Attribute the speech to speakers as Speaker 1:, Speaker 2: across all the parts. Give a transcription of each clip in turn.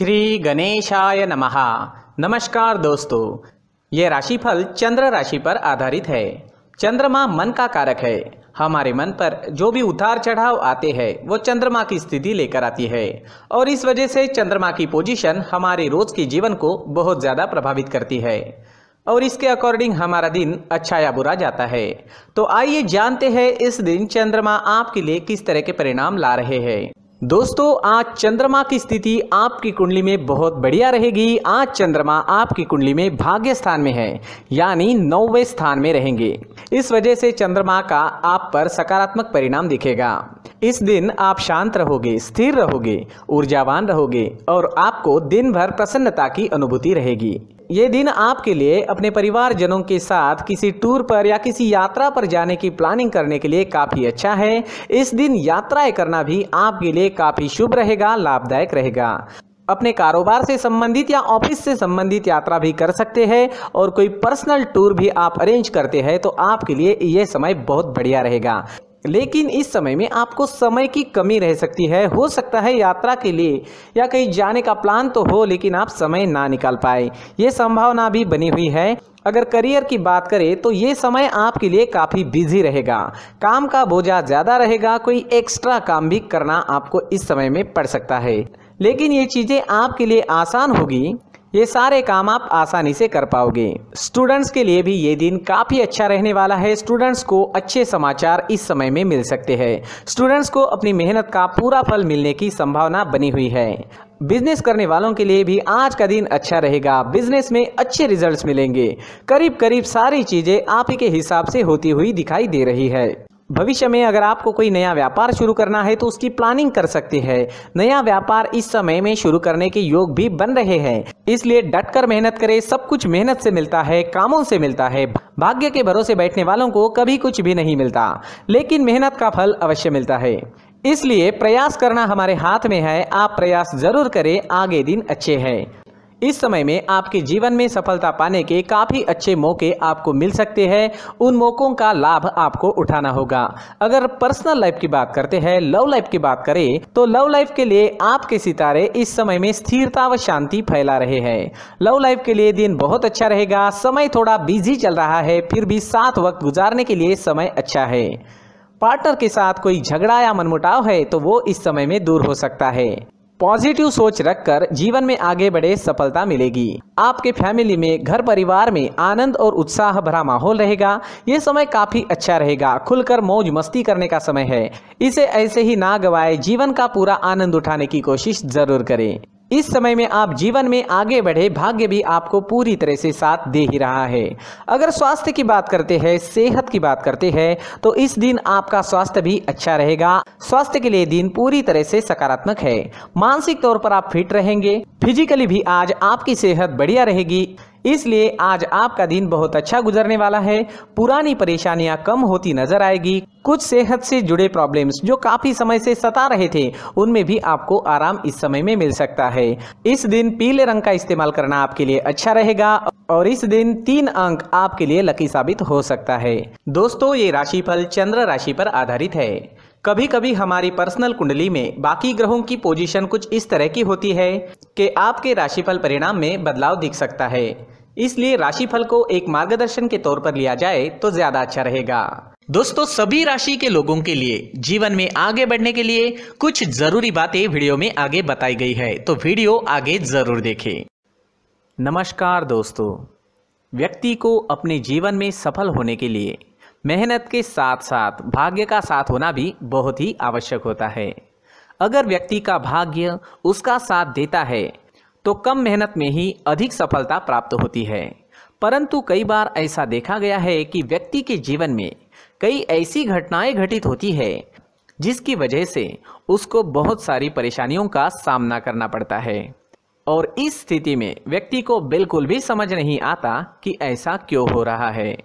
Speaker 1: श्री गणेशाय नमः। नमस्कार दोस्तों, ये राशिफल चंद्र राशि पर आधारित है। चंद्रमा मन का कारक है। हमारे मन पर जो भी उतार चढ़ाव आते हैं, वो चंद्रमा की स्थिति लेकर आती है। और इस वजह से चंद्रमा की पोजीशन हमारे रोज के जीवन को बहुत ज़्यादा प्रभावित करती है। और इसके अकॉर्डिंग हमारा दिन अच्छा या बुरा जाता है। तो आइए जानते हैं इस दिन चंद्रमा आपके लिए किस तरह के परिणाम ला रहे हैं। दोस्तों, आज चंद्रमा की स्थिति आपकी कुंडली में बहुत बढ़िया रहेगी। आज चंद्रमा आपकी कुंडली में भाग्य स्थान में है, यानी नौवे स्थान में रहेंगे। इस वजह से चंद्रमा का आप पर सकारात्मक परिणाम दिखेगा। इस दिन आप शांत रहोगे, स्थिर रहोगे, ऊर्जावान रहोगे और आपको दिन भर प्रसन्नता की अनुभूति रहेगी। ये दिन आपके लिए, अपने परिवारजनों के साथ किसी टूर पर या किसी यात्रा पर जाने की प्लानिंग करने के लिए काफ़ी अच्छा है। इस दिन यात्राएँ करना भी आपके लिए काफ़ी शुभ रहेगा, लाभदायक रहेगा। अपने कारोबार से संबंधित या ऑफ़िस से संबंधित यात्रा भी कर सकते हैं और कोई पर्सनल टूर भी आप अरेंज करते हैं तो आपके लिए ये समय बहुत बढ़िया रहेगा। लेकिन इस समय में आपको समय की कमी रह सकती है। हो सकता है यात्रा के लिए या कहीं जाने का प्लान तो हो, लेकिन आप समय ना निकाल पाए। ये संभावना भी बनी हुई है। अगर करियर की बात करें तो ये समय आपके लिए काफ़ी बिज़ी रहेगा। काम का बोझा ज़्यादा रहेगा। कोई एक्स्ट्रा काम भी करना आपको इस समय में पड़ सकता है। लेकिन ये चीज़ें आपके लिए आसान होगी। ये सारे काम आप आसानी से कर पाओगे। स्टूडेंट्स के लिए भी ये दिन काफ़ी अच्छा रहने वाला है। स्टूडेंट्स को अच्छे समाचार इस समय में मिल सकते हैं। स्टूडेंट्स को अपनी मेहनत का पूरा फल मिलने की संभावना बनी हुई है। बिज़नेस करने वालों के लिए भी आज का दिन अच्छा रहेगा। बिज़नेस में अच्छे रिजल्ट्स मिलेंगे। करीब करीब सारी चीज़ें आप ही के हिसाब से होती हुई दिखाई दे रही है। भविष्य में अगर आपको कोई नया व्यापार शुरू करना है तो उसकी प्लानिंग कर सकते हैं। नया व्यापार इस समय में शुरू करने के योग भी बन रहे हैं। इसलिए डटकर मेहनत करें, सब कुछ मेहनत से मिलता है, कामों से मिलता है। भाग्य के भरोसे बैठने वालों को कभी कुछ भी नहीं मिलता, लेकिन मेहनत का फल अवश्य मिलता है। इसलिए प्रयास करना हमारे हाथ में है, आप प्रयास ज़रूर करें, आगे दिन अच्छे हैं। इस समय में आपके जीवन में सफलता पाने के काफ़ी अच्छे मौके आपको मिल सकते हैं। उन मौक़ों का लाभ आपको उठाना होगा। अगर पर्सनल लाइफ की बात करते हैं, लव लाइफ की बात करें तो लव लाइफ के लिए आपके सितारे इस समय में स्थिरता व शांति फैला रहे हैं। लव लाइफ के लिए दिन बहुत अच्छा रहेगा, समय थोड़ा बिज़ी चल रहा है, फिर भी साथ वक्त गुजारने के लिए समय अच्छा है। पार्टनर के साथ कोई झगड़ा या मनमुटाव है तो वो इस समय में दूर हो सकता है। पॉजिटिव सोच रखकर जीवन में आगे बढ़े सफलता मिलेगी। आपके फैमिली में, घर परिवार में आनंद और उत्साह भरा माहौल रहेगा। ये समय काफ़ी अच्छा रहेगा। खुलकर मौज मस्ती करने का समय है। इसे ऐसे ही ना गवाए, जीवन का पूरा आनंद उठाने की कोशिश ज़रूर करें। इस समय में आप जीवन में आगे बढ़े, भाग्य भी आपको पूरी तरह से साथ दे ही रहा है। अगर स्वास्थ्य की बात करते हैं, सेहत की बात करते हैं तो इस दिन आपका स्वास्थ्य भी अच्छा रहेगा। स्वास्थ्य के लिए दिन पूरी तरह से सकारात्मक है। मानसिक तौर पर आप फिट रहेंगे। फिजिकली भी आज आपकी सेहत बढ़िया रहेगी। इसलिए आज आपका दिन बहुत अच्छा गुजरने वाला है। पुरानी परेशानियाँ कम होती नज़र आएगी। कुछ सेहत से जुड़े प्रॉब्लम्स जो काफ़ी समय से सता रहे थे, उनमें भी आपको आराम इस समय में मिल सकता है। इस दिन पीले रंग का इस्तेमाल करना आपके लिए अच्छा रहेगा और इस दिन तीन अंक आपके लिए लकी साबित हो सकता है। दोस्तों, ये राशिफल चंद्र राशि पर आधारित है। कभी कभी हमारी पर्सनल कुंडली में बाकी ग्रहों की पोजीशन कुछ इस तरह की होती है कि आपके राशिफल परिणाम में बदलाव दिख सकता है। इसलिए राशिफल को एक मार्गदर्शन के तौर पर लिया जाए तो ज़्यादा अच्छा रहेगा। दोस्तों, सभी राशि के लोगों के लिए, जीवन में आगे बढ़ने के लिए कुछ ज़रूरी बातें वीडियो में आगे बताई गई है तो वीडियो आगे ज़रूर देखें। नमस्कार दोस्तों। व्यक्ति को अपने जीवन में सफल होने के लिए मेहनत के साथ साथ भाग्य का साथ होना भी बहुत ही आवश्यक होता है। अगर व्यक्ति का भाग्य उसका साथ देता है तो कम मेहनत में ही अधिक सफलता प्राप्त होती है। परंतु कई बार ऐसा देखा गया है कि व्यक्ति के जीवन में कई ऐसी घटनाएँ घटित होती है, जिसकी वजह से उसको बहुत सारी परेशानियों का सामना करना पड़ता है। और इस स्थिति में व्यक्ति को बिल्कुल भी समझ नहीं आता कि ऐसा क्यों हो रहा है।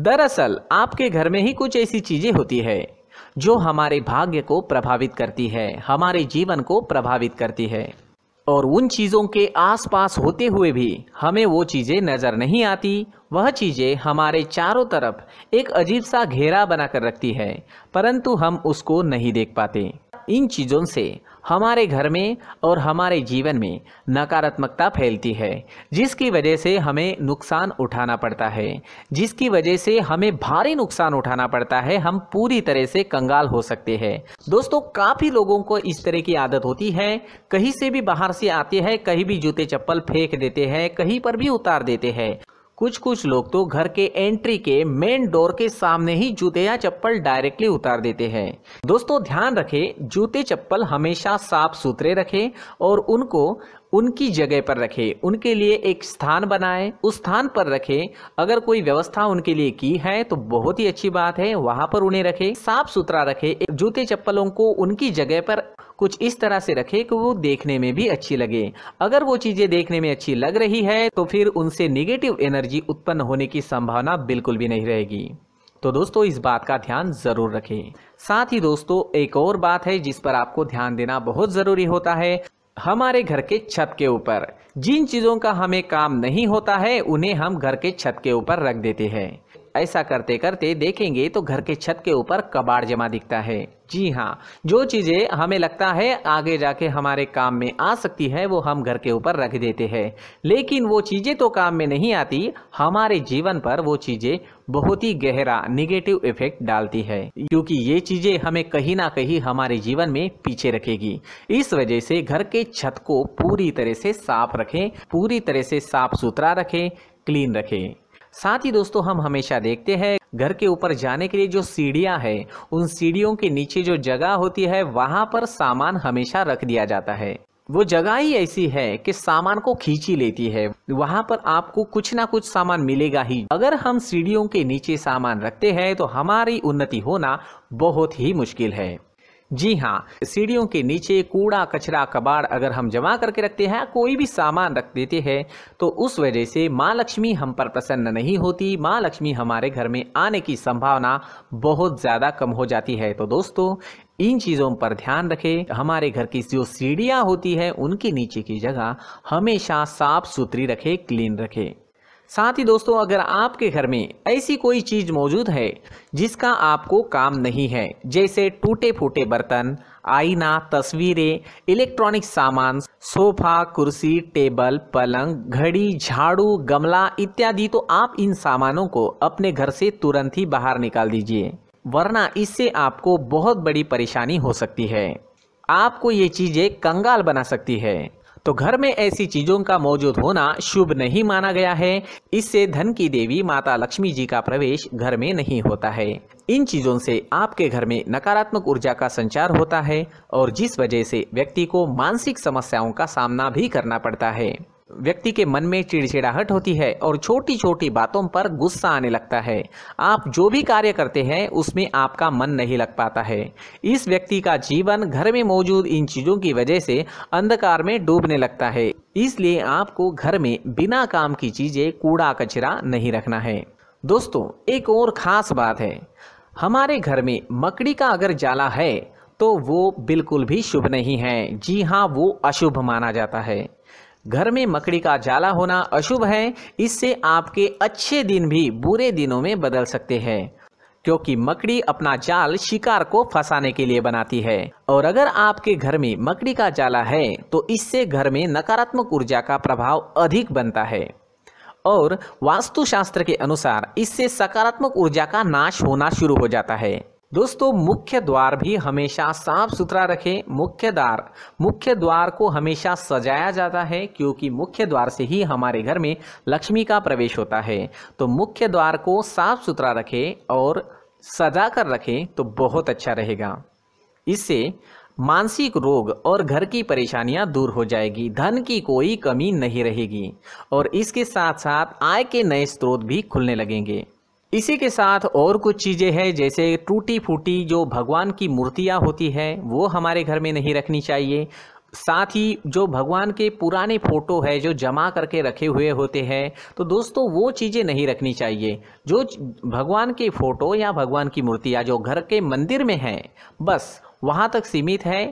Speaker 1: दरअसल, आपके घर में ही कुछ ऐसी चीज़ें होती है, जो हमारे भाग्य को प्रभावित करती है, हमारे जीवन को प्रभावित करती है। और उन चीज़ों के आसपास होते हुए भी हमें वो चीज़ें नज़र नहीं आती, वह चीज़ें हमारे चारों तरफ़ एक अजीब सा घेरा बनाकर रखती है, परंतु हम उसको नहीं देख पाते। इन चीज़ों से हमारे घर में और हमारे जीवन में नकारात्मकता फैलती है, जिसकी वजह से हमें नुकसान उठाना पड़ता है। जिसकी वजह से हमें भारी नुकसान उठाना पड़ता है, हम पूरी तरह से कंगाल हो सकते हैं। दोस्तों, काफ़ी लोगों को इस तरह की आदत होती है। कहीं से भी बाहर से आते हैं, कहीं भी जूते चप्पल फेंक देते हैं, कहीं पर भी उतार देते हैं। कुछ कुछ लोग तो घर के एंट्री के मेन डोर के सामने ही जूते या चप्पल डायरेक्टली उतार देते हैं। दोस्तों, ध्यान रखें, जूते चप्पल हमेशा साफ़ सुथरे रखें और उनको उनकी जगह पर रखें। उनके लिए एक स्थान बनाएँ। उस स्थान पर रखें। अगर कोई व्यवस्था उनके लिए की है तो बहुत ही अच्छी बात है। वहाँ पर उन्हें रखें। साफ़ सुथरा रखें। जूते चप्पलों को उनकी जगह पर कुछ इस तरह से रखें कि वो देखने में भी अच्छी लगे। अगर वो चीज़ें देखने में अच्छी लग रही है तो फिर उनसे निगेटिव एनर्जी उत्पन्न होने की संभावना बिल्कुल भी नहीं रहेगी। तो दोस्तों, इस बात का ध्यान ज़रूर रखें। साथ ही दोस्तों, एक और बात है जिस पर आपको ध्यान देना बहुत ज़रूरी होता है। हमारे घर के छत के ऊपर। जिन चीज़ों का हमें काम नहीं होता है, उन्हें हम घर के छत के ऊपर रख देते हैं। ऐसा करते करते देखेंगे तो घर के छत के ऊपर कबाड़ जमा दिखता है। जी हाँ जो चीज़ें हमें लगता है आगे जाके हमारे काम में आ सकती है, वो हम घर के ऊपर रख देते हैं। लेकिन वो चीज़ें तो काम में नहीं आती, हमारे जीवन पर वो चीज़ें बहुत ही गहरा निगेटिव इफ़ेक्ट डालती है। क्योंकि ये चीज़ें हमें कहीं ना कहीं हमारे जीवन में पीछे रखेगी। इस वजह से घर के छत को पूरी तरह से साफ़ रखें, पूरी तरह से साफ़ सुथरा रखें क्लीन रखें। साथ ही दोस्तों, हम हमेशा देखते हैं घर के ऊपर जाने के लिए जो सीढ़ियाँ हैं, उन सीढ़ियों के नीचे जो जगह होती है, वहाँ पर सामान हमेशा रख दिया जाता है। वो जगह ही ऐसी है कि सामान को खींची लेती है। वहाँ पर आपको कुछ ना कुछ सामान मिलेगा ही। अगर हम सीढ़ियों के नीचे सामान रखते हैं तो हमारी उन्नति होना बहुत ही मुश्किल है। जी हाँ सीढ़ियों के नीचे कूड़ा, कचरा, कबाड़ अगर हम जमा करके रखते हैं, कोई भी सामान रख देते हैं तो उस वजह से माँ लक्ष्मी हम पर प्रसन्न नहीं होती। माँ लक्ष्मी हमारे घर में आने की संभावना बहुत ज़्यादा कम हो जाती है। तो दोस्तों, इन चीज़ों पर ध्यान रखें। हमारे घर की जो सीढ़ियाँ होती है, उनके नीचे की जगह हमेशा साफ़ सुथरी रखें, क्लीन रखें। साथ ही दोस्तों, अगर आपके घर में ऐसी कोई चीज़ मौजूद है जिसका आपको काम नहीं है, जैसे टूटे फूटे बर्तन, आईना, तस्वीरें, इलेक्ट्रॉनिक सामान, सोफा, कुर्सी, टेबल, पलंग, घड़ी, झाड़ू, गमला इत्यादि तो आप इन सामानों को अपने घर से तुरंत ही बाहर निकाल दीजिए, वरना इससे आपको बहुत बड़ी परेशानी हो सकती है। आपको ये चीज़ें कंगाल बना सकती है। तो घर में ऐसी चीज़ों का मौजूद होना शुभ नहीं माना गया है। इससे धन की देवी माता लक्ष्मी जी का प्रवेश घर में नहीं होता है। इन चीज़ों से आपके घर में नकारात्मक ऊर्जा का संचार होता है और जिस वजह से व्यक्ति को मानसिक समस्याओं का सामना भी करना पड़ता है। व्यक्ति के मन में चिड़चिड़ाहट होती है और छोटी छोटी बातों पर गुस्सा आने लगता है। आप जो भी कार्य करते हैं, उसमें आपका मन नहीं लग पाता है। इस व्यक्ति का जीवन घर में मौजूद इन चीज़ों की वजह से अंधकार में डूबने लगता है। इसलिए आपको घर में बिना काम की चीज़ें कूड़ा कचरा नहीं रखना है। दोस्तों, एक और ख़ास बात है। हमारे घर में मकड़ी का अगर जाला है तो वो बिल्कुल भी शुभ नहीं है। जी हाँ वो अशुभ माना जाता है। घर में मकड़ी का जाला होना अशुभ है। इससे आपके अच्छे दिन भी बुरे दिनों में बदल सकते हैं। क्योंकि मकड़ी अपना जाल शिकार को फंसाने के लिए बनाती है। और अगर आपके घर में मकड़ी का जाला है तो इससे घर में नकारात्मक ऊर्जा का प्रभाव अधिक बनता है। और वास्तुशास्त्र के अनुसार इससे सकारात्मक ऊर्जा का नाश होना शुरू हो जाता है। दोस्तों, मुख्य द्वार भी हमेशा साफ़ सुथरा रखें, मुख्य द्वार। मुख्य द्वार को हमेशा सजाया जाता है क्योंकि मुख्य द्वार से ही हमारे घर में लक्ष्मी का प्रवेश होता है। तो मुख्य द्वार को साफ़ सुथरा रखें और सजा कर रखें तो बहुत अच्छा रहेगा। इससे मानसिक रोग और घर की परेशानियाँ दूर हो जाएगी, धन की कोई कमी नहीं रहेगी और इसके साथ साथ आय के नए स्रोत भी खुलने लगेंगे। इसी के साथ और कुछ चीज़ें हैं, जैसे टूटी फूटी जो भगवान की मूर्तियाँ होती हैं, वो हमारे घर में नहीं रखनी चाहिए। साथ ही जो भगवान के पुराने फ़ोटो है, जो जमा करके रखे हुए होते हैं तो दोस्तों वो चीज़ें नहीं रखनी चाहिए। जो भगवान के फ़ोटो या भगवान की मूर्तियाँ जो घर के मंदिर में हैं, बस वहाँ तक सीमित है।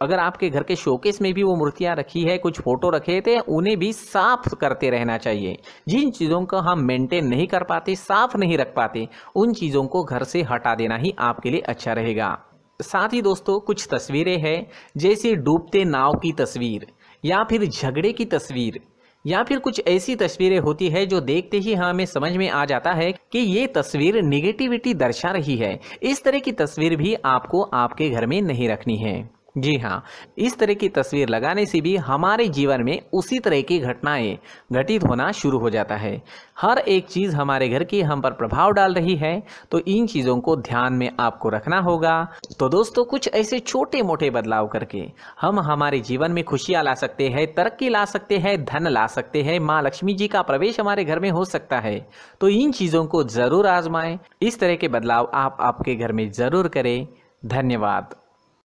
Speaker 1: अगर आपके घर के शोकेस में भी वो मूर्तियाँ रखी है, कुछ फ़ोटो रखे थे, उन्हें भी साफ़ करते रहना चाहिए। जिन चीज़ों को हम मेंटेन नहीं कर पाते, साफ़ नहीं रख पाते, उन चीज़ों को घर से हटा देना ही आपके लिए अच्छा रहेगा। साथ ही दोस्तों, कुछ तस्वीरें हैं, जैसे डूबते नाव की तस्वीर, या फिर झगड़े की तस्वीर, या फिर कुछ ऐसी तस्वीरें होती है जो देखते ही हमें समझ में आ जाता है कि ये तस्वीर निगेटिविटी दर्शा रही है। इस तरह की तस्वीर भी आपको आपके घर में नहीं रखनी है। जी हाँ इस तरह की तस्वीर लगाने से भी हमारे जीवन में उसी तरह की घटनाएँ घटित होना शुरू हो जाता है। हर एक चीज़ हमारे घर की हम पर प्रभाव डाल रही है तो इन चीज़ों को ध्यान में आपको रखना होगा। तो दोस्तों, कुछ ऐसे छोटे मोटे बदलाव करके हम हमारे जीवन में खुशियाँ ला सकते हैं, तरक्की ला सकते हैं, धन ला सकते हैं, माँ लक्ष्मी जी का प्रवेश हमारे घर में हो सकता है। तो इन चीज़ों को ज़रूर आजमाएँ। इस तरह के बदलाव आप आपके घर में ज़रूर करें। धन्यवाद।